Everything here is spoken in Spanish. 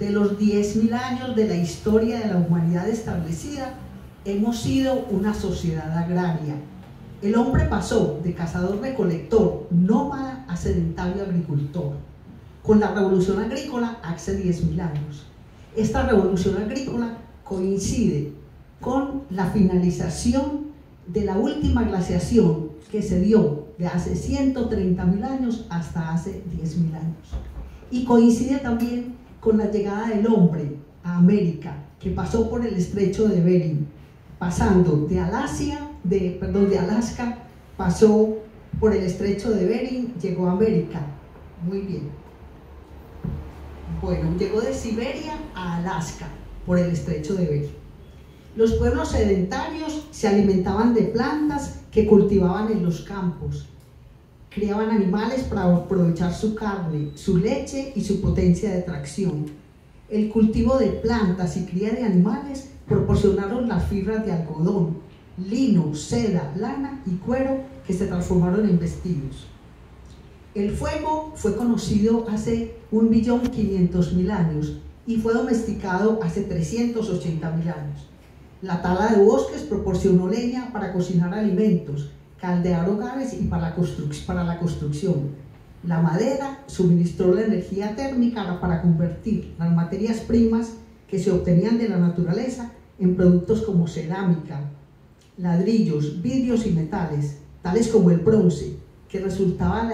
de los 10.000 años de la historia de la humanidad establecida, hemos sido una sociedad agraria. El hombre pasó de cazador-recolector, nómada, a sedentario agricultor. Con la revolución agrícola hace 10.000 años. Esta revolución agrícola coincide con la finalización de la última glaciación que se dio de hace 130.000 años hasta hace 10.000 años. Y coincide también con la llegada del hombre a América, que pasó por el estrecho de Bering, pasando de Alasia, de, perdón, de Alaska, pasó por el estrecho de Bering, llegó a América. Muy bien. Bueno, llegó de Siberia a Alaska por el estrecho de Bering. Los pueblos sedentarios se alimentaban de plantas que cultivaban en los campos. Criaban animales para aprovechar su carne, su leche y su potencia de tracción. El cultivo de plantas y cría de animales proporcionaron las fibras de algodón, lino, seda, lana y cuero que se transformaron en vestidos. El fuego fue conocido hace 1.500.000 años y fue domesticado hace 380.000 años. La tala de bosques proporcionó leña para cocinar alimentos, caldear hogares y para la, para la construcción. La madera suministró la energía térmica para convertir las materias primas que se obtenían de la naturaleza en productos como cerámica, ladrillos, vidrios y metales, tales como el bronce, que resultaba